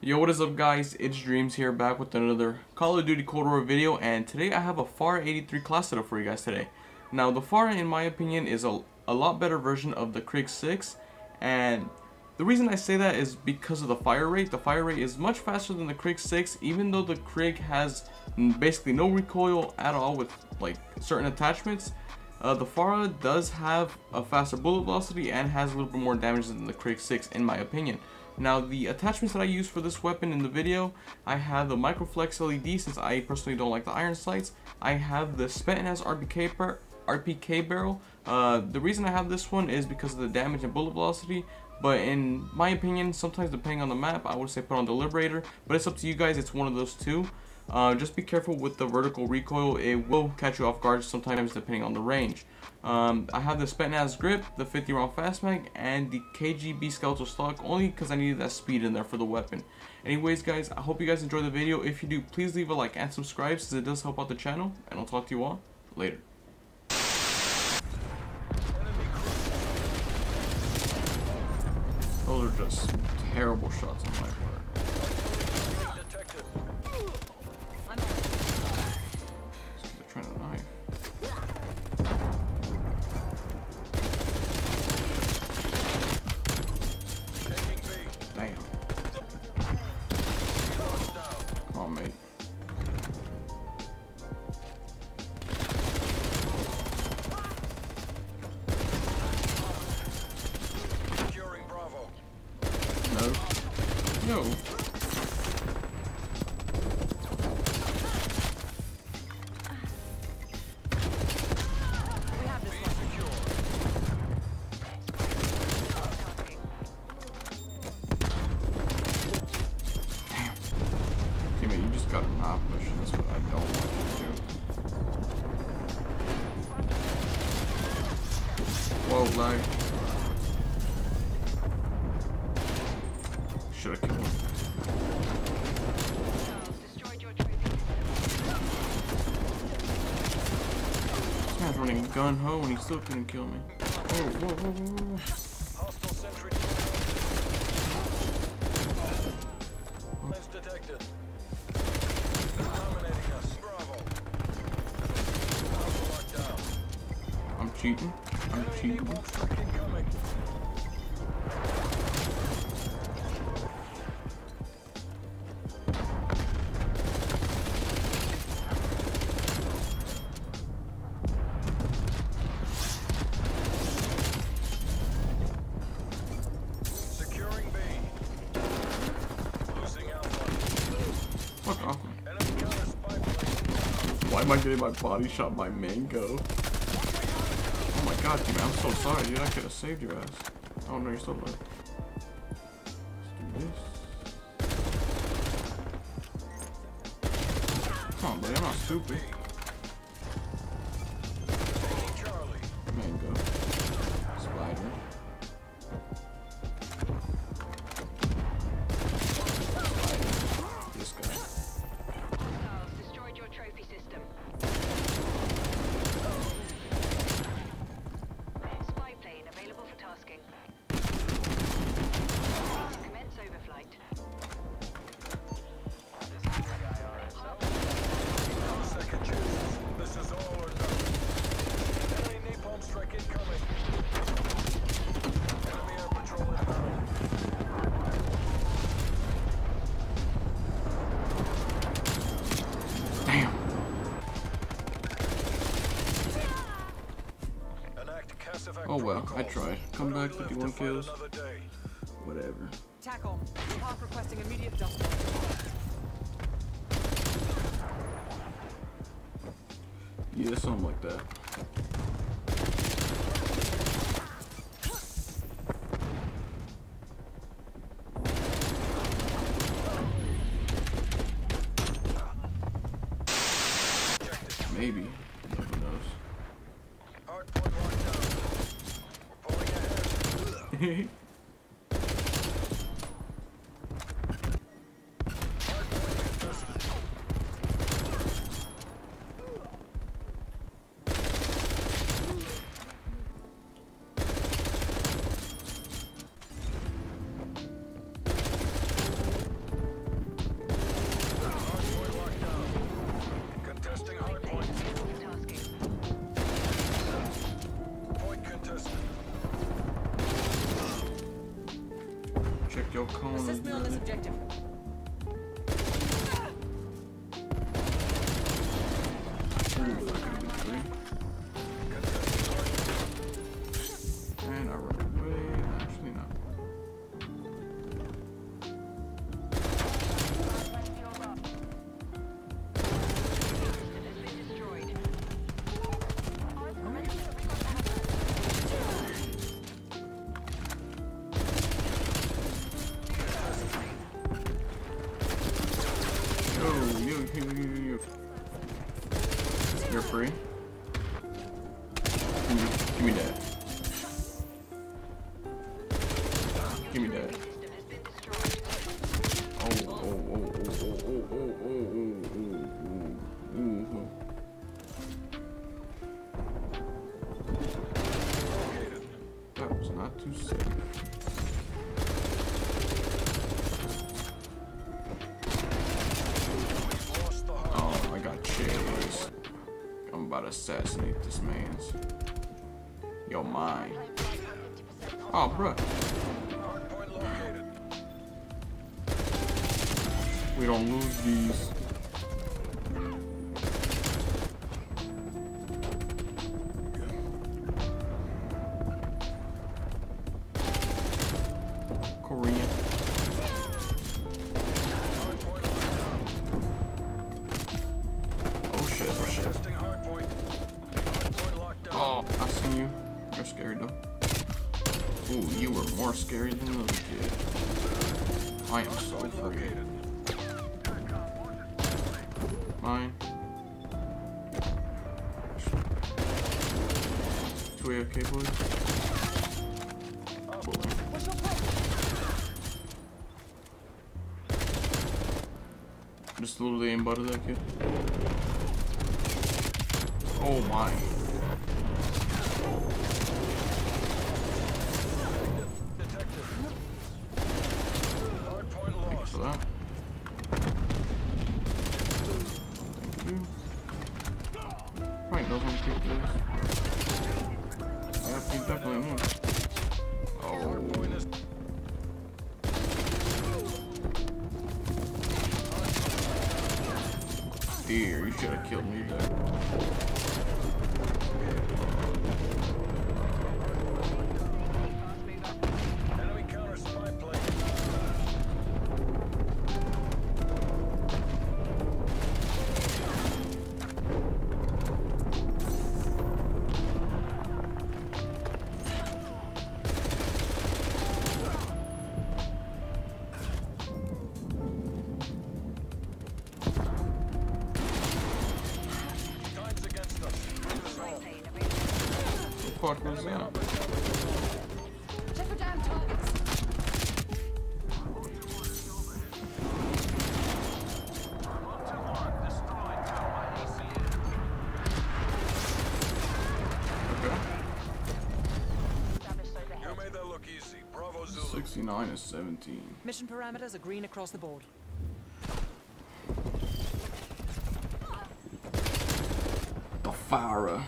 Yo, what is up guys? It's Dreams here back with another Call of Duty Cold War video and today I have a FARA 83 class setup for you guys today. Now the FAR in my opinion is a, a lot better version of the Krieg 6 and the reason I say that is because of the fire rate. The fire rate is much faster than the Krieg 6 even though the Krieg has basically no recoil at all with like certain attachments. Uh, the FARA does have a faster bullet velocity and has a little bit more damage than the Krieg 6 in my opinion. Now the attachments that I use for this weapon in the video, I have the Microflex LED since I personally don't like the iron sights. I have the Spetsnaz RPK, RPK barrel. Uh, the reason I have this one is because of the damage and bullet velocity. But in my opinion, sometimes depending on the map, I would say put on the Liberator. But it's up to you guys, it's one of those two. Uh, just be careful with the vertical recoil, it will catch you off guard sometimes depending on the range. Um, I have the Spetsnaz grip, the 50 round fast mag, and the KGB skeletal stock only because I needed that speed in there for the weapon. Anyways guys, I hope you guys enjoyed the video. If you do, please leave a like and subscribe since it does help out the channel. And I'll talk to you all later. Those are just terrible shots on my part. That's what I don't want to do. Whoa, lag. Should have killed him. Running gun ho and he still couldn't kill me. Whoa, whoa, whoa, cheating. Fuck off. Why am I getting my body shot by Mango? God, I'm so sorry, dude. I could have saved your ass. Oh no, you're still alive. Let's do this. Come on, buddy, I'm not stupid. Oh well, I tried. Come back, 51 kills. Whatever. Tackle. Hawk requesting immediate dust. Yeah, something like that. Maybe. Assist me on this objective. Give me, that. Give me that. Oh, oh, oh, oh, oh, oh, oh, oh, oh, oh, oh, oh. That was not too safe. Oh, assassinate this man's. Yo, mine. Oh, located. We don't lose these. more scary than those dude. I am so afraid. Mine. Do we okay, boys? Just literally aimbotted that kid. Oh my. He's definitely on. Oh. Dear, you should have killed me. Then. Easy. Bravo Zulu. 69 is 17. Mission parameters are green across the board. The FARA.